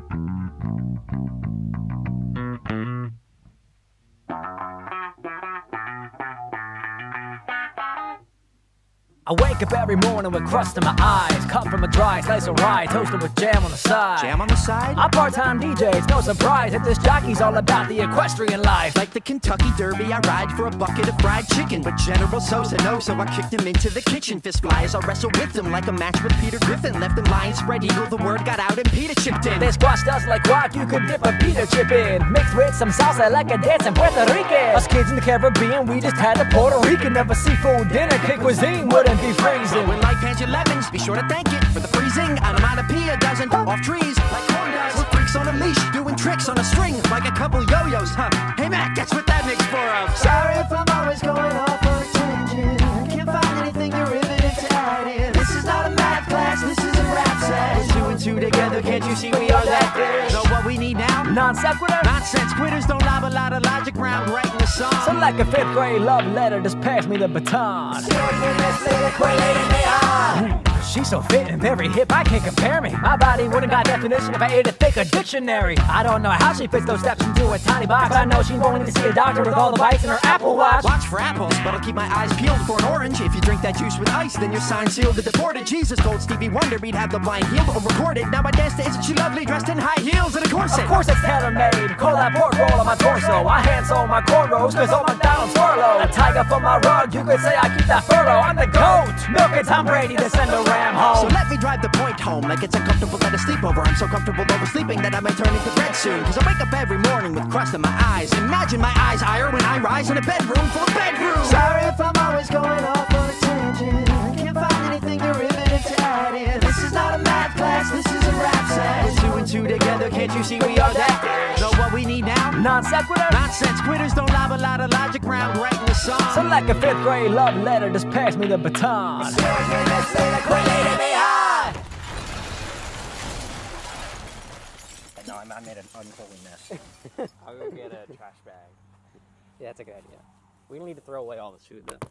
Thank you. I wake up every morning with crust in my eyes, cut from a dry slice of rye, toasted with jam on the side. Jam on the side? I'm part-time DJ, it's no surprise that this jockey's all about the equestrian life. Like the Kentucky Derby, I ride for a bucket of fried chicken. But General Sosa knows, so I kicked him into the kitchen. Fist flies, I wrestle with him like a match with Peter Griffin. Left him lying spread eagle, the word got out and Peter chipped in. They squash dust like rock, you could dip a Peter chip in. Mixed with some salsa like a dance in Puerto Rican. Us kids in the Caribbean, we just had a Puerto Rican. Never seafood dinner, kick cuisine wouldn't be freezing. When life hands you lemons, be sure to thank it for the freezing. Onomatopoeia doesn't fall off trees like corn does. We're freaks on a leash, doing tricks on a string like a couple yo-yos, huh? Hey Mac, guess what that makes for of? Sorry if I'm always going off on a tangent. Can't find anything derivative to add in. This is not a math class, this is a rap set. Two and two together, can't you see we are that good? Non sequitur. Nonsense, quitters don't lob a lot of logic round writing a song. So like a fifth grade love letter, just pass me the baton. She's so fit and very hip, I can't compare me. My body wouldn't got definition if I ate a thicker dictionary. I don't know how she fits those steps into a tiny box. But I know she's willing to see a doctor with all the bites in her Apple Watch. Watch for apples, but I'll keep my eyes peeled for an orange. If you drink that juice with ice, then you're signed, sealed, and deported. Jesus told Stevie Wonder he'd have the blind healed or recorded. Now I dance to Isn't She Lovely, dressed in high heels and a corset. Of course it's tailor-made. Call that pork roll on my torso. I hand sew my cornrows, cause all my down furlough. A tiger for my rug, you could say I keep that furlough. I'm the GOAT. Milk Milking Tom Brady to send a ram home. So let me drive the point home like it's uncomfortable at a sleepover. I'm so comfortable oversleeping that I may turn into bread soon. Cause I wake up every morning with crust in my eyes. Imagine my eyes higher when I rise in a bedroom full of bedrooms. Sorry can't you see we are that good? Know what we need now? Non sequitur. Nonsense, quitters don't lob a lot of logic round writing a song. So like a fifth grade love letter, just pass me the baton. No, I made an unholy mess. I'll go get a trash bag. Yeah, that's a good idea. We don't need to throw away all this food though.